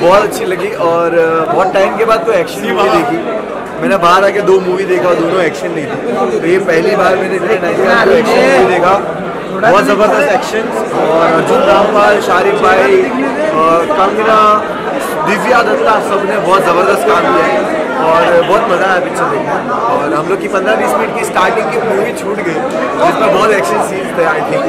बहुत अच्छी लगी और बहुत टाइम के बाद तो एक्शन मूवी देखी। मैंने बाहर आके दो मूवी देखा और दोनों एक्शन नहीं थी। तो ये पहली बार मैंने तो एक्शन मूवी देखा। बहुत ज़बरदस्त एक्शन और अर्जुन रामपाल शारिफ भाई कंगना दिव्या दत्ता सबने बहुत ज़बरदस्त काम किया है। और बहुत मज़ा आया पिक्चर देखने और हम लोग की पंद्रह बीस मिनट की स्टार्टिंग की मूवी छूट गई जिसमें बहुत एक्शन सीन्स थे आई थिंक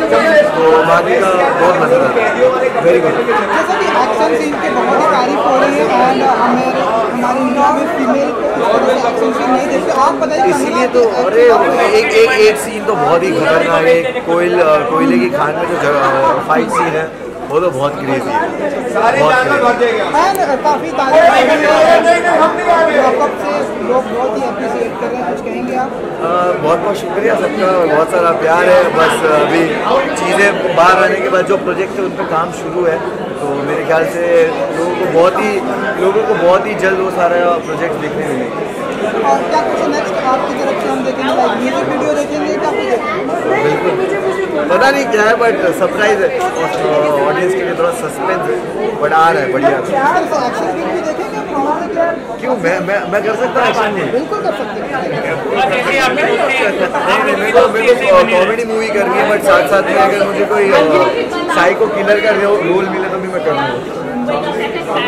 बाकी का बहुत मज़ा आया वेरी गुड जैसा कि एक्शन सीन की बहुत ही तारीफ़ हो रही है एंड हमें हमारे इंडिया में फीमेल को इस तरह से एक्शन सीन नहीं देखते आप बताइए इसीलिए तो अरे एक एक एक सीन तो बहुत ही खतरनाक है। कोयल कोयले की खान में जो फाइट सीन है वो तो बहुत क्रेजी है। बहुत crazy। एंड काफ़ी तारीफ़ हो रही है। लॉकअप से लोग बहुत ही अप्रिशिएट कर रहे हैं कुछ कहेंगे आप? बहुत बहुत शुक्रिया सबका बहुत सारा प्यार है। बस अभी चीज़ें बाहर आने के बाद जो प्रोजेक्ट है उन पर काम शुरू है। तो मेरे ख्याल से लोगों को बहुत ही लोगों को बहुत ही जल्द वो सारा प्रोजेक्ट देखने मिलेंगे। और क्या कुछ नेक्स्ट आपकी तरफ़ से हम देखेंगे? लाइक म्यूज़िक वीडियो देखेंगे क्या कुछ? देखेंगे बिल्कुल। पता नहीं क्या है बट सरप्राइज़ है। ऑडियंस के लिए थोड़ा सस्पेंस है। बट आ रहा है बढ़िया? क्यों मैं मैं मैं कर सकता हूँ बिल्कुल कर सकते हैं। नहीं नहीं मेरे मेरे को कॉमेडी मूवी करनी है बट साथ साथ में अगर मुझे कोई साइको किलर का रोल मिले तो भी मैं करूँगा